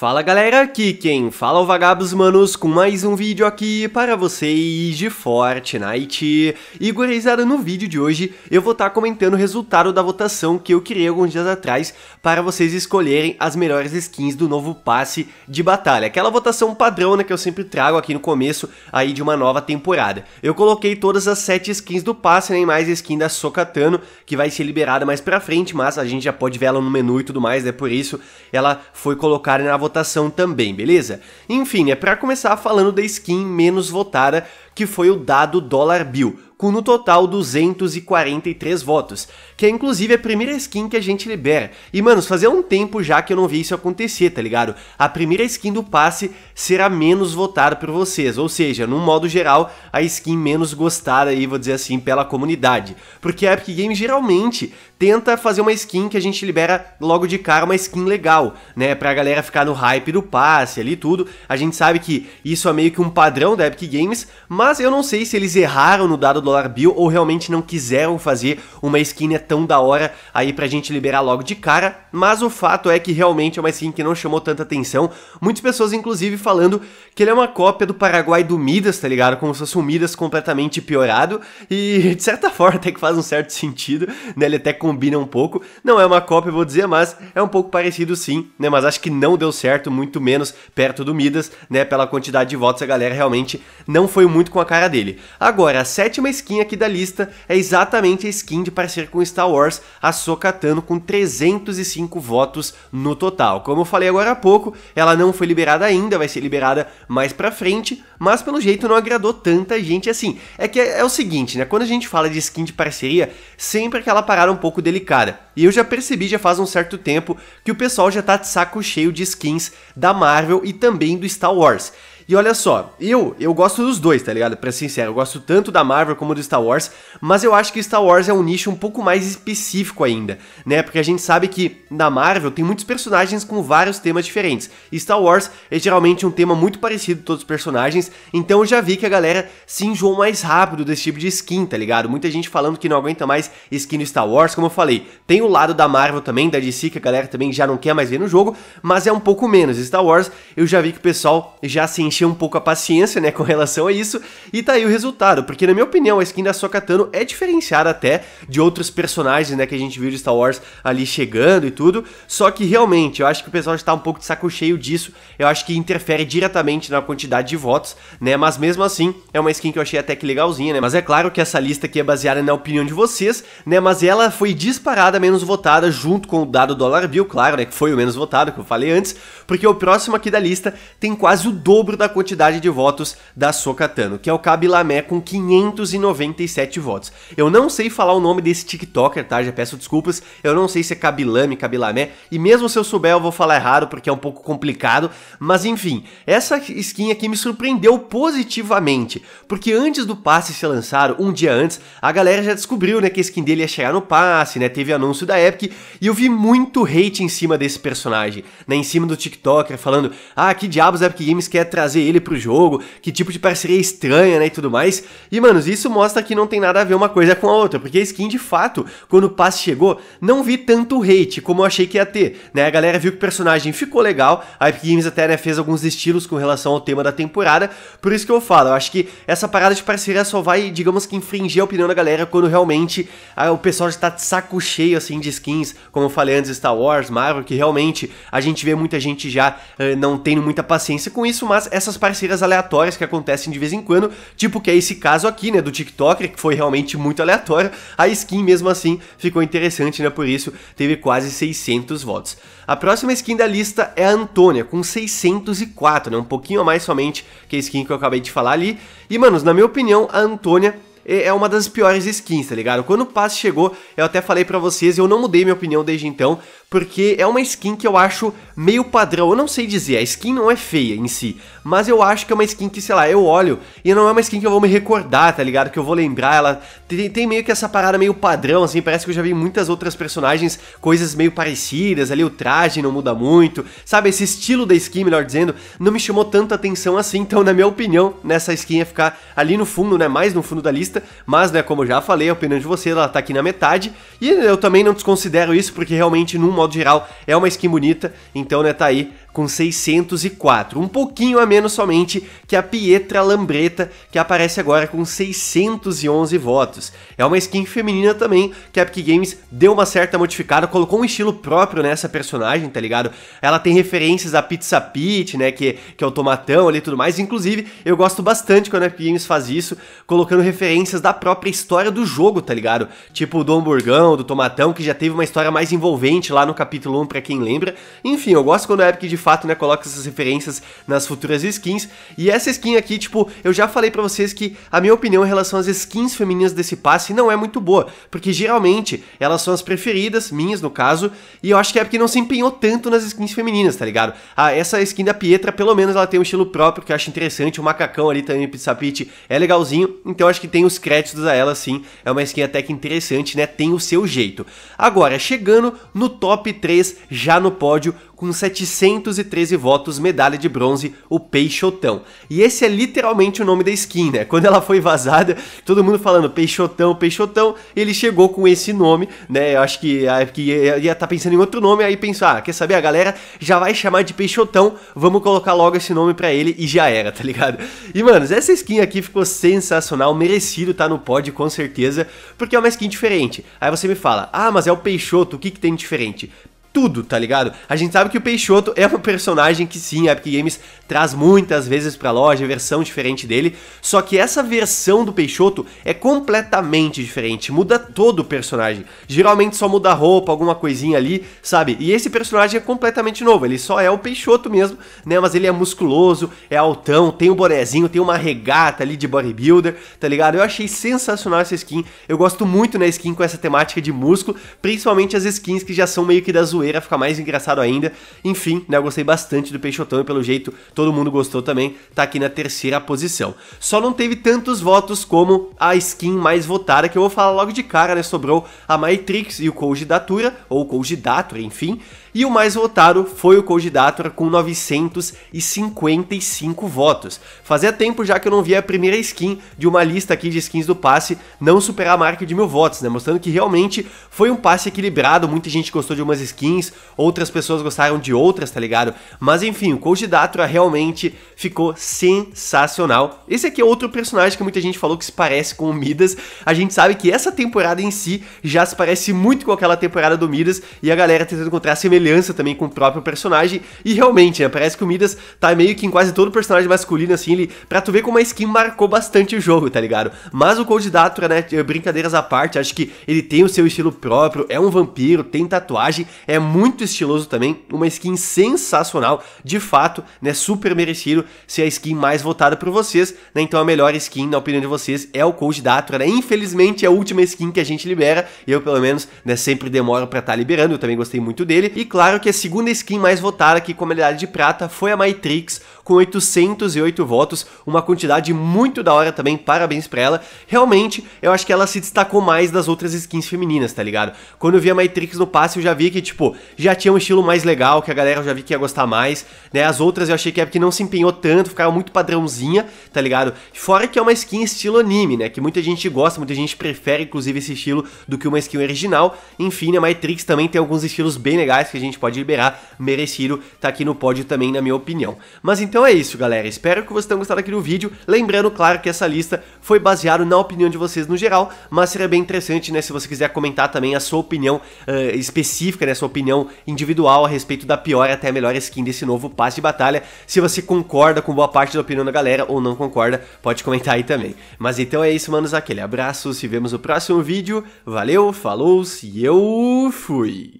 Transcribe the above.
Fala galera, aqui quem fala é o Vagabos Manos com mais um vídeo aqui para vocês de Fortnite. E gurizada, no vídeo de hoje eu vou estar tá comentando o resultado da votação que eu criei alguns dias atrás para vocês escolherem as melhores skins do novo passe de batalha. Aquela votação padrão né, que eu sempre trago aqui no começo aí de uma nova temporada. Eu coloquei todas as 7 skins do passe, nem né, mais a skin da Sokatano, que vai ser liberada mais pra frente, mas a gente já pode ver ela no menu e tudo mais, né, por isso ela foi colocada na votação votação também, beleza? Enfim, é para começar falando da skin menos votada, que foi o dado Dollar Bill com no total 243 votos, que é inclusive a primeira skin que a gente libera. E manos, fazia um tempo já que eu não vi isso acontecer, tá ligado? A primeira skin do passe será menos votada por vocês, ou seja, no modo geral, a skin menos gostada aí, vou dizer assim, pela comunidade. Porque a Epic Games geralmente tenta fazer uma skin que a gente libera logo de cara, uma skin legal, né, pra galera ficar no hype do passe ali tudo. A gente sabe que isso é meio que um padrão da Epic Games, mas eu não sei se eles erraram no dado do Bill ou realmente não quiseram fazer uma skin tão da hora aí pra gente liberar logo de cara, mas o fato é que realmente é uma skin que não chamou tanta atenção. Muitas pessoas, inclusive, falando que ele é uma cópia do Paraguai do Midas, tá ligado? Como se fosse um Midas completamente piorado e de certa forma até que faz um certo sentido, né? Ele até combina um pouco. Não é uma cópia, vou dizer, mas é um pouco parecido sim, né? Mas acho que não deu certo, muito menos perto do Midas, né? Pela quantidade de votos, a galera realmente não foi muito com a cara dele. Agora, a sétima skin aqui da lista é exatamente a skin de parceiro com Star Wars, a Sokatano, com 305 votos no total. Como eu falei agora há pouco, ela não foi liberada ainda, vai ser liberada mais pra frente, mas pelo jeito não agradou tanta gente assim. É que é, é o seguinte, né? Quando a gente fala de skin de parceria, sempre aquela parada um pouco delicada. E eu já percebi já faz um certo tempo que o pessoal já tá de saco cheio de skins da Marvel e também do Star Wars. E olha só, eu, eu gosto dos dois, tá ligado? Pra ser sincero, eu gosto tanto da Marvel como do Star Wars, mas eu acho que Star Wars é um nicho um pouco mais específico ainda, né? Porque a gente sabe que na Marvel tem muitos personagens com vários temas diferentes. Star Wars é geralmente um tema muito parecido todos os personagens, então eu já vi que a galera se enjoou mais rápido desse tipo de skin, tá ligado? Muita gente falando que não aguenta mais skin no Star Wars, como eu falei. Tem o lado da Marvel também, da DC, que a galera também já não quer mais ver no jogo, mas é um pouco menos. Star Wars, eu já vi que o pessoal já se encheu um pouco a paciência, né, com relação a isso, e tá aí o resultado, porque na minha opinião a skin da Sokatano é diferenciada até de outros personagens, né, que a gente viu de Star Wars ali chegando e tudo, só que realmente eu acho que o pessoal está um pouco de saco cheio disso, eu acho que interfere diretamente na quantidade de votos, né, mas mesmo assim é uma skin que eu achei até que legalzinha, né, mas é claro que essa lista aqui é baseada na opinião de vocês, né, mas ela foi disparada menos votada junto com o dado Dollar Bill, claro, né, que foi o menos votado, que eu falei antes, porque o próximo aqui da lista tem quase o dobro da quantidade de votos da Sokatano, que é o Kabilamé com 597 votos. Eu não sei falar o nome desse TikToker, tá? Já peço desculpas. Eu não sei se é Kabilame, Kabilamé, e mesmo se eu souber eu vou falar errado porque é um pouco complicado, mas enfim, essa skin aqui me surpreendeu positivamente, porque antes do passe ser lançado, um dia antes, a galera já descobriu, né, que a skin dele ia chegar no passe, né, teve anúncio da Epic, e eu vi muito hate em cima desse personagem, né, em cima do TikToker, falando, ah, que diabos a Epic Games quer trazer ele pro jogo, que tipo de parceria estranha, né, e tudo mais. E, manos, isso mostra que não tem nada a ver uma coisa com a outra, porque a skin, de fato, quando o passe chegou, não vi tanto hate como eu achei que ia ter, né, a galera viu que o personagem ficou legal, a Epic Games até, né, fez alguns estilos com relação ao tema da temporada, por isso que eu falo, eu acho que essa parada de parceria só vai, digamos que, infringir a opinião da galera quando realmente ah, o pessoal já tá de saco cheio, assim, de skins, como eu falei antes, Star Wars, Marvel, que realmente a gente vê muita gente já uh, não tendo muita paciência com isso, mas essas parcerias aleatórias que acontecem de vez em quando, tipo que é esse caso aqui, né, do TikToker, que foi realmente muito aleatório, a skin mesmo assim ficou interessante, né, por isso teve quase 600 votos. A próxima skin da lista é a Antônia, com 604, né, um pouquinho a mais somente que a skin que eu acabei de falar ali, e manos, na minha opinião, a Antônia é uma das piores skins, tá ligado? Quando o passe chegou, eu até falei para vocês, eu não mudei minha opinião desde então, porque é uma skin que eu acho meio padrão. Eu não sei dizer, a skin não é feia em si, mas eu acho que é uma skin que, sei lá, eu olho e não é uma skin que eu vou me recordar, tá ligado? Que eu vou lembrar, ela tem, tem meio que essa parada meio padrão, assim, parece que eu já vi muitas outras personagens, coisas meio parecidas, ali o traje não muda muito, sabe? Esse estilo da skin, melhor dizendo, não me chamou tanta atenção assim, então, na minha opinião, nessa skin ia ficar ali no fundo, né, mais no fundo da lista, mas, né, como eu já falei, a opinião de você, ela tá aqui na metade, e eu também não desconsidero isso, porque realmente, num modo geral, é uma skin bonita, então, né, tá aí com 604, um pouquinho a menos somente que a Pietra Lambreta, que aparece agora com 611 votos. É uma skin feminina também, que a Epic Games deu uma certa modificada, colocou um estilo próprio nessa personagem, tá ligado? Ela tem referências a Pizza Pete, né, que, que é o tomatão ali e tudo mais, inclusive eu gosto bastante quando a Epic Games faz isso, colocando referências da própria história do jogo, tá ligado? Tipo do hamburgão, do tomatão, que já teve uma história mais envolvente lá no capítulo 1, pra quem lembra. Enfim, eu gosto quando a Epic fato, né, coloca essas referências nas futuras skins. E essa skin aqui, tipo, eu já falei pra vocês que a minha opinião em relação às skins femininas desse passe não é muito boa, porque geralmente elas são as preferidas, minhas no caso, e eu acho que a Epic não se empenhou tanto nas skins femininas, tá ligado? Ah, essa skin da Pietra, pelo menos ela tem um estilo próprio que eu acho interessante, o macacão ali também, Pizza Pit, é legalzinho, então eu acho que tem os créditos a ela sim, é uma skin até que interessante, né? Tem o seu jeito. Agora, chegando no top 3, já no pódio, com 713 votos, medalha de bronze, o Peixotão. E esse é literalmente o nome da skin, né? Quando ela foi vazada, todo mundo falando Peixotão, Peixotão, ele chegou com esse nome, né? Eu acho que, que ia estar tá pensando em outro nome, aí pensou, ah, quer saber, a galera já vai chamar de Peixotão, vamos colocar logo esse nome pra ele e já era, tá ligado? E, manos, essa skin aqui ficou sensacional, merecido tá no pod, com certeza, porque é uma skin diferente. Aí você me fala, ah, mas é o Peixoto, o que que tem de diferente? Tudo, tá ligado? A gente sabe que o Peixoto é um personagem que sim, a Epic Games traz muitas vezes pra loja, versão diferente dele, só que essa versão do Peixoto é completamente diferente, muda todo o personagem. Geralmente só muda a roupa, alguma coisinha ali, sabe? E esse personagem é completamente novo, ele só é o Peixoto mesmo, né? Mas ele é musculoso, é altão, tem um bonezinho, tem uma regata ali de bodybuilder, tá ligado? Eu achei sensacional essa skin, eu gosto muito na skin com essa temática de músculo, principalmente as skins que já são meio que da zoeira fica mais engraçado ainda. Enfim, né, eu gostei bastante do Peixotão e pelo jeito todo mundo gostou também, tá aqui na terceira posição. Só não teve tantos votos como a skin mais votada, que eu vou falar logo de cara, né, sobrou a Matrix e o Koji Datura, ou Koji Datura, enfim, e o mais votado foi o Koji Datura com 955 votos. Fazia tempo já que eu não via a primeira skin de uma lista aqui de skins do passe não superar a marca de mil votos, né? Mostrando que realmente foi um passe equilibrado, muita gente gostou de umas skins, outras pessoas gostaram de outras, tá ligado? Mas enfim, o Datura realmente ficou sensacional. Esse aqui é outro personagem que muita gente falou que se parece com o Midas. A gente sabe que essa temporada em si já se parece muito com aquela temporada do Midas e a galera tentando encontrar semelhança também com o próprio personagem. E realmente, né, parece que o Midas tá meio que em quase todo personagem masculino, assim, ele, pra tu ver como a skin marcou bastante o jogo, tá ligado? Mas o Cold né, brincadeiras à parte, acho que ele tem o seu estilo próprio, é um vampiro, tem tatuagem, é muito estiloso também, uma skin sensacional, de fato, né, super merecido ser a skin mais votada por vocês, né, então a melhor skin, na opinião de vocês, é o Cold Datura, né, infelizmente é a última skin que a gente libera, eu pelo menos, né, sempre demoro pra estar tá liberando, eu também gostei muito dele, e claro que a segunda skin mais votada aqui com a medalha de prata foi a Matrix, com 808 votos, uma quantidade muito da hora também, parabéns pra ela. Realmente, eu acho que ela se destacou mais das outras skins femininas, tá ligado? Quando eu vi a Matrix no passe, eu já vi que, tipo, já tinha um estilo mais legal, que a galera já vi que ia gostar mais, né? As outras eu achei que é porque não se empenhou tanto, ficava muito padrãozinha, tá ligado? Fora que é uma skin estilo anime, né? Que muita gente gosta, muita gente prefere, inclusive, esse estilo do que uma skin original. Enfim, a Matrix também tem alguns estilos bem legais que a gente pode liberar, merecido, tá aqui no pódio também, na minha opinião. Mas então é isso, galera. Espero que vocês tenham gostado aqui do vídeo. Lembrando, claro, que essa lista foi baseada na opinião de vocês no geral, mas seria bem interessante, né, se você quiser comentar também a sua opinião uh, específica, né, sua opinião individual a respeito da pior até a melhor skin desse novo passe de batalha. Se você concorda com boa parte da opinião da galera ou não concorda, pode comentar aí também. Mas então é isso, manos. Aquele abraço, se vemos no próximo vídeo. Valeu, falou, e eu fui!